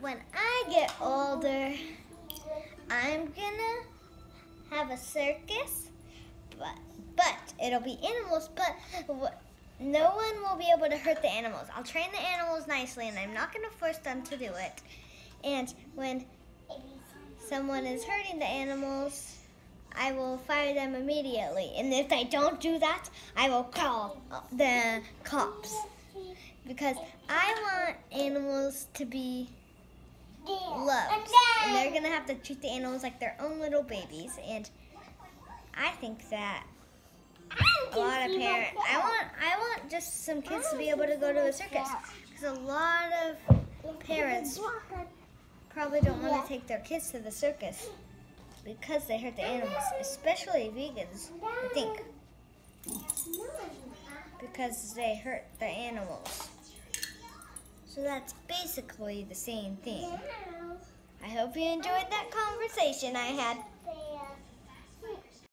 when I get older, I'm gonna have a circus, but but it'll be animals, but no one will be able to hurt the animals. I'll train the animals nicely, and I'm not gonna force them to do it. And when someone is hurting the animals, I will fire them immediately. And if I don't do that, I will call the cops because I want animals to be. They're gonna have to treat the animals like their own little babies. And I think that a lot of parents, I want, I want just some kids to be able to go to a circus because a lot of parents probably don't want to take their kids to the circus because they hurt the animals, especially vegans. I think because they hurt the animals. So that's basically the same thing. I hope you enjoyed that conversation I had.